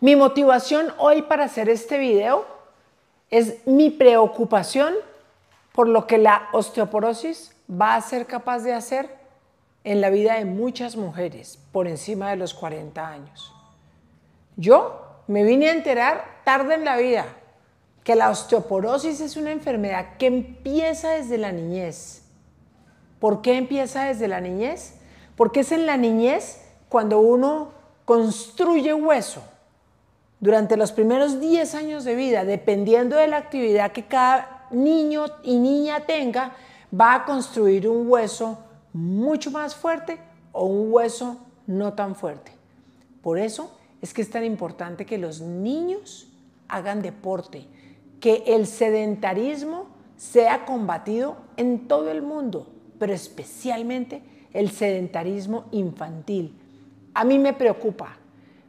Mi motivación hoy para hacer este video es mi preocupación por lo que la osteoporosis va a ser capaz de hacer en la vida de muchas mujeres por encima de los 40 años. Yo me vine a enterar tarde en la vida que la osteoporosis es una enfermedad que empieza desde la niñez. ¿Por qué empieza desde la niñez? Porque es en la niñez cuando uno construye hueso. Durante los primeros 10 años de vida, dependiendo de la actividad que cada niño y niña tenga, va a construir un hueso mucho más fuerte o un hueso no tan fuerte. Por eso es que es tan importante que los niños hagan deporte, que el sedentarismo sea combatido en todo el mundo, pero especialmente el sedentarismo infantil. A mí me preocupa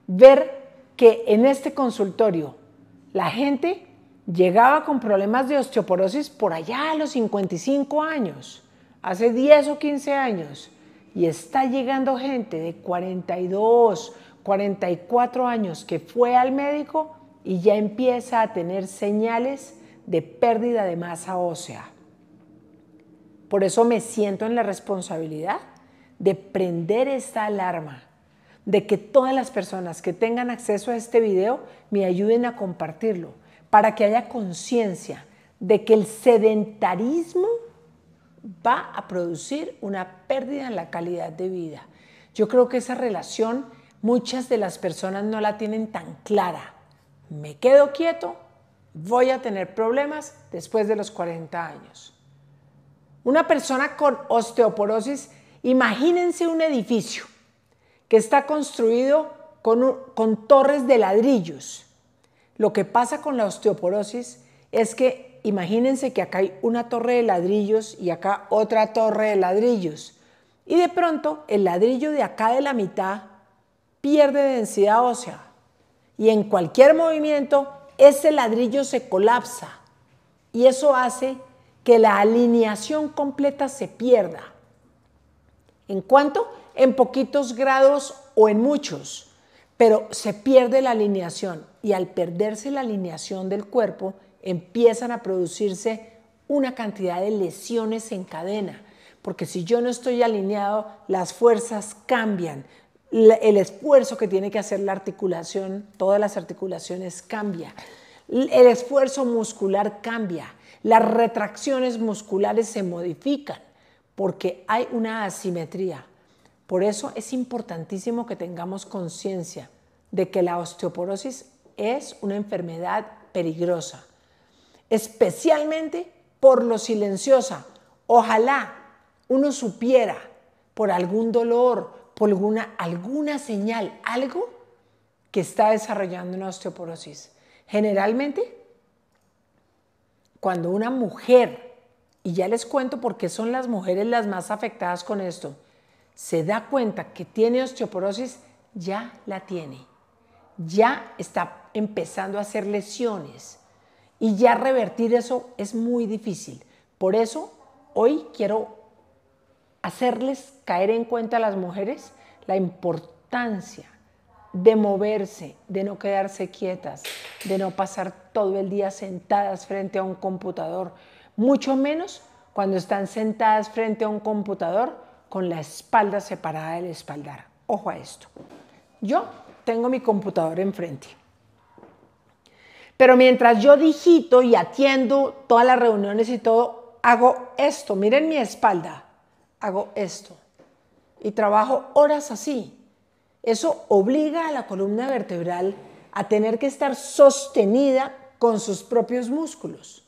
ver que en este consultorio la gente llegaba con problemas de osteoporosis por allá a los 55 años, hace 10 o 15 años, y está llegando gente de 42, 44 años que fue al médico y ya empieza a tener señales de pérdida de masa ósea. Por eso me siento en la responsabilidad de prender esta alarma, de que todas las personas que tengan acceso a este video me ayuden a compartirlo, para que haya conciencia de que el sedentarismo va a producir una pérdida en la calidad de vida. Yo creo que esa relación muchas de las personas no la tienen tan clara. Me quedo quieto, voy a tener problemas después de los 40 años. Una persona con osteoporosis, imagínense un edificio que está construido con, con torres de ladrillos. Lo que pasa con la osteoporosis es que imagínense que acá hay una torre de ladrillos y acá otra torre de ladrillos. Y de pronto el ladrillo de acá de la mitad pierde densidad ósea y en cualquier movimiento ese ladrillo se colapsa y eso hace que la alineación completa se pierda. ¿En cuánto? En poquitos grados o en muchos, pero se pierde la alineación y al perderse la alineación del cuerpo empiezan a producirse una cantidad de lesiones en cadena, porque si yo no estoy alineado, las fuerzas cambian, el esfuerzo que tiene que hacer la articulación, todas las articulaciones cambia, el esfuerzo muscular cambia, las retracciones musculares se modifican porque hay una asimetría. Por eso es importantísimo que tengamos conciencia de que la osteoporosis es una enfermedad peligrosa, especialmente por lo silenciosa. Ojalá uno supiera por algún dolor, por alguna, alguna señal, algo que está desarrollando una osteoporosis. Generalmente, cuando una mujer, y ya les cuento por qué son las mujeres las más afectadas con esto, se da cuenta que tiene osteoporosis, ya la tiene. Ya está empezando a hacer lesiones. Y ya revertir eso es muy difícil. Por eso, hoy quiero hacerles caer en cuenta a las mujeres la importancia de moverse, de no quedarse quietas, de no pasar todo el día sentadas frente a un computador, mucho menos cuando están sentadas frente a un computador con la espalda separada del espaldar. Ojo a esto. Yo tengo mi computador enfrente. Pero mientras yo digito y atiendo todas las reuniones y todo, hago esto. Miren mi espalda hago esto y trabajo horas así. Eso obliga a la columna vertebral a tener que estar sostenida con sus propios músculos.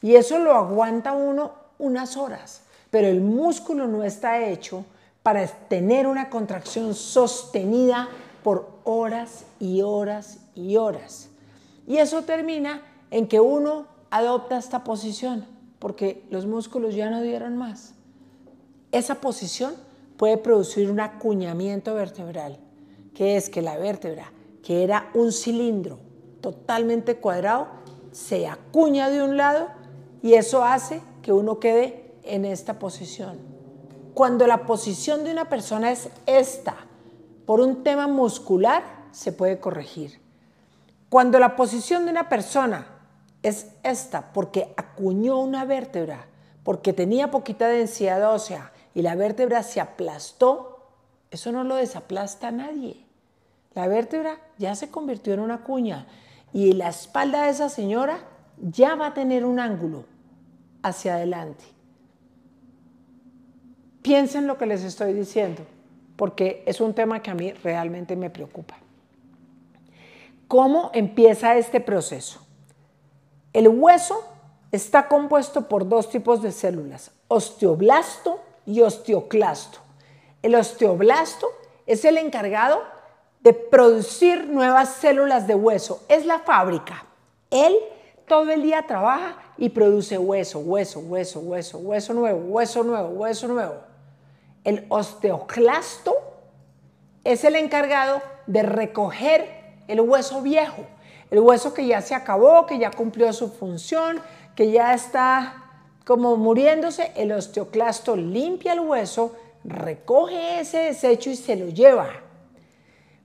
Y eso lo aguanta uno unas horas, pero el músculo no está hecho para tener una contracción sostenida por horas y horas y horas. Y eso termina en que uno adopta esta posición, porque los músculos ya no dieron más. Esa posición puede producir un acuñamiento vertebral, que es que la vértebra, que era un cilindro totalmente cuadrado, se acuña de un lado y eso hace que uno quede en esta posición. Cuando la posición de una persona es esta, por un tema muscular, se puede corregir. Cuando la posición de una persona es esta, porque acuñó una vértebra, porque tenía poquita densidad ósea y la vértebra se aplastó, eso no lo desaplasta a nadie. La vértebra ya se convirtió en una cuña y la espalda de esa señora ya va a tener un ángulo hacia adelante. Piensen lo que les estoy diciendo, porque es un tema que a mí realmente me preocupa. ¿Cómo empieza este proceso? El hueso está compuesto por dos tipos de células, osteoblasto y osteoclasto. El osteoblasto es el encargado de producir nuevas células de hueso, es la fábrica. Él todo el día trabaja y produce hueso, hueso, hueso, hueso, hueso nuevo, hueso nuevo, hueso nuevo. El osteoclasto es el encargado de recoger el hueso viejo, el hueso que ya se acabó, que ya cumplió su función, que ya está como muriéndose, el osteoclasto limpia el hueso, recoge ese desecho y se lo lleva.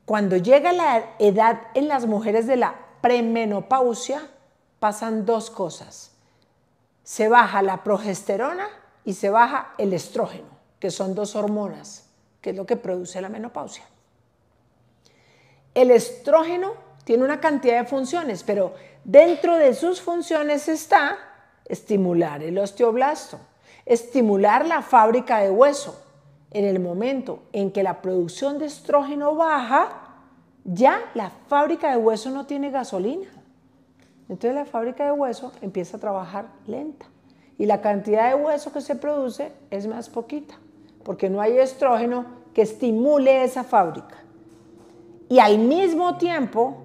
Cuando llega la edad en las mujeres de la premenopausia, pasan dos cosas. Se baja la progesterona y se baja el estrógeno, que son dos hormonas, que es lo que produce la menopausia. El estrógeno tiene una cantidad de funciones, pero dentro de sus funciones está estimular el osteoblasto, estimular la fábrica de hueso. En el momento en que la producción de estrógeno baja, ya la fábrica de hueso no tiene gasolina. Entonces la fábrica de hueso empieza a trabajar lenta y la cantidad de hueso que se produce es más poquita, porque no hay estrógeno que estimule esa fábrica. Y al mismo tiempo,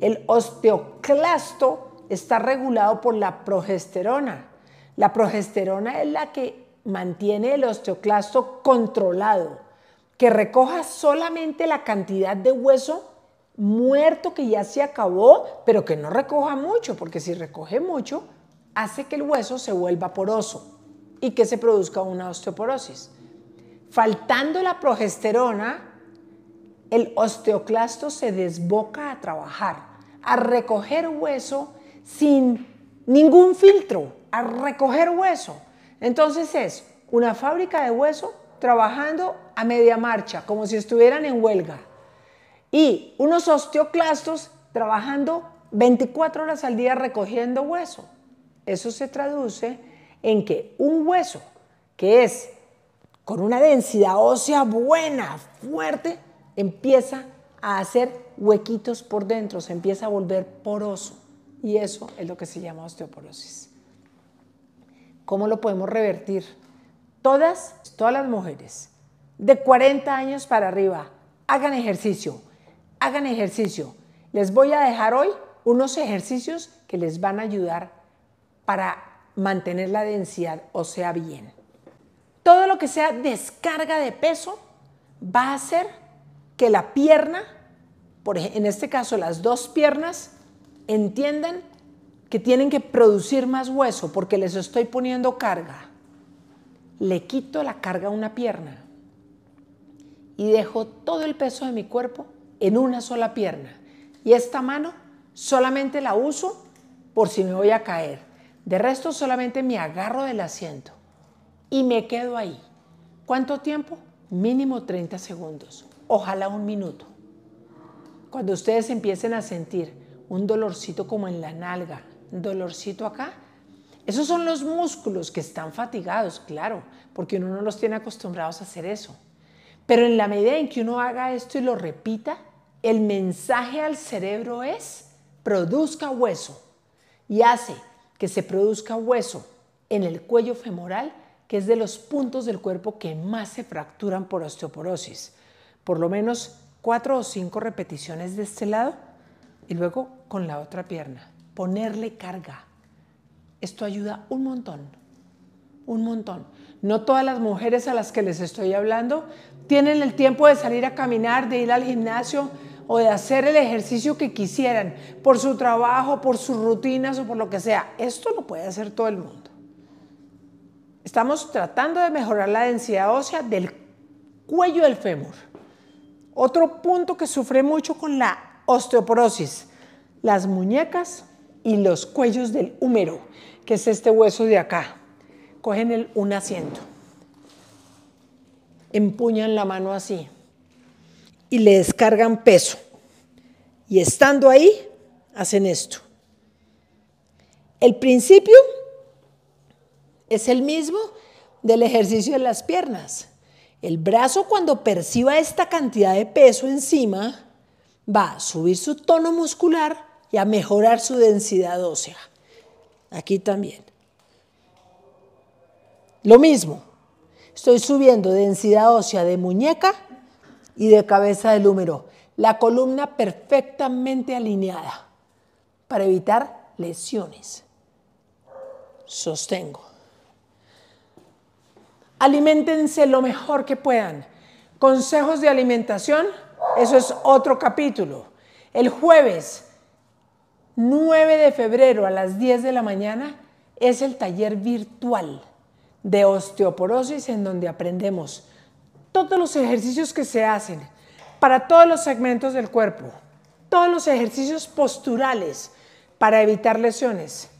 el osteoclasto está regulado por la progesterona. La progesterona es la que mantiene el osteoclasto controlado, que recoja solamente la cantidad de hueso muerto que ya se acabó, pero que no recoja mucho, porque si recoge mucho, hace que el hueso se vuelva poroso y que se produzca una osteoporosis. Faltando la progesterona, el osteoclasto se desboca a trabajar, a recoger hueso sin ningún filtro, a recoger hueso. Entonces es una fábrica de hueso trabajando a media marcha, como si estuvieran en huelga. Y unos osteoclastos trabajando 24 horas al día recogiendo hueso. Eso se traduce en que un hueso que es con una densidad ósea buena, fuerte, empieza a hacer huequitos por dentro, se empieza a volver poroso. Y eso es lo que se llama osteoporosis. ¿Cómo lo podemos revertir? Todas, todas las mujeres de 40 años para arriba, hagan ejercicio, hagan ejercicio. Les voy a dejar hoy unos ejercicios que les van a ayudar para mantener la densidad, o sea, bien. Todo lo que sea descarga de peso va a hacer que la pierna, por en este caso las dos piernas, entiendan que tienen que producir más hueso porque les estoy poniendo carga. Le quito la carga a una pierna y dejo todo el peso de mi cuerpo en una sola pierna. Y esta mano solamente la uso por si me voy a caer. De resto solamente me agarro del asiento y me quedo ahí. ¿Cuánto tiempo? Mínimo 30 segundos ojalá un minuto. Cuando ustedes empiecen a sentir un dolorcito como en la nalga, dolorcito acá, esos son los músculos que están fatigados, claro, porque uno no los tiene acostumbrados a hacer eso. Pero en la medida en que uno haga esto y lo repita, el mensaje al cerebro es, produzca hueso. Y hace que se produzca hueso en el cuello femoral, que es de los puntos del cuerpo que más se fracturan por osteoporosis por lo menos cuatro o cinco repeticiones de este lado y luego con la otra pierna. Ponerle carga. Esto ayuda un montón, un montón. No todas las mujeres a las que les estoy hablando tienen el tiempo de salir a caminar, de ir al gimnasio o de hacer el ejercicio que quisieran por su trabajo, por sus rutinas o por lo que sea. Esto lo puede hacer todo el mundo. Estamos tratando de mejorar la densidad ósea del cuello del fémur. Otro punto que sufre mucho con la osteoporosis, las muñecas y los cuellos del húmero, que es este hueso de acá. Cogen el, un asiento, empuñan la mano así y le descargan peso. Y estando ahí, hacen esto. El principio es el mismo del ejercicio de las piernas. El brazo cuando perciba esta cantidad de peso encima va a subir su tono muscular y a mejorar su densidad ósea. Aquí también. Lo mismo, estoy subiendo densidad ósea de muñeca y de cabeza del húmero. La columna perfectamente alineada para evitar lesiones. Sostengo. Aliméntense lo mejor que puedan. Consejos de alimentación, eso es otro capítulo. El jueves 9 de febrero a las 10 de la mañana es el taller virtual de osteoporosis en donde aprendemos todos los ejercicios que se hacen para todos los segmentos del cuerpo, todos los ejercicios posturales para evitar lesiones,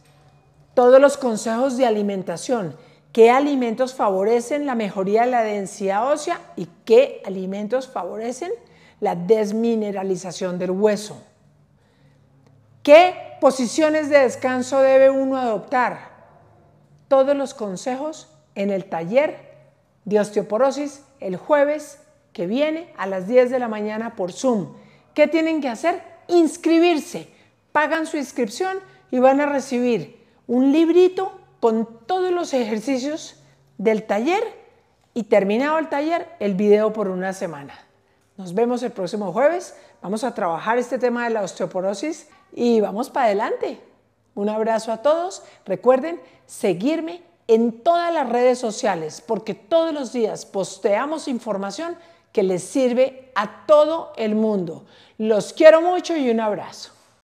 todos los consejos de alimentación qué alimentos favorecen la mejoría de la densidad ósea y qué alimentos favorecen la desmineralización del hueso. ¿Qué posiciones de descanso debe uno adoptar? Todos los consejos en el taller de osteoporosis el jueves que viene a las 10 de la mañana por Zoom. ¿Qué tienen que hacer? Inscribirse. Pagan su inscripción y van a recibir un librito con todos los ejercicios del taller y terminado el taller, el video por una semana. Nos vemos el próximo jueves. Vamos a trabajar este tema de la osteoporosis y vamos para adelante. Un abrazo a todos. Recuerden seguirme en todas las redes sociales porque todos los días posteamos información que les sirve a todo el mundo. Los quiero mucho y un abrazo.